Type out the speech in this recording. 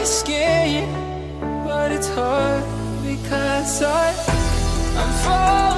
my skin, but it's hard because I, I'm falling.